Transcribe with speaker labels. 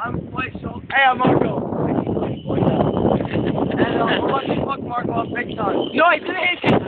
Speaker 1: I'm Dwight Schultz.
Speaker 2: Hey, I'm Marco.
Speaker 1: And uh, I'm about fuck Marco on big time.
Speaker 2: No, I didn't hit you.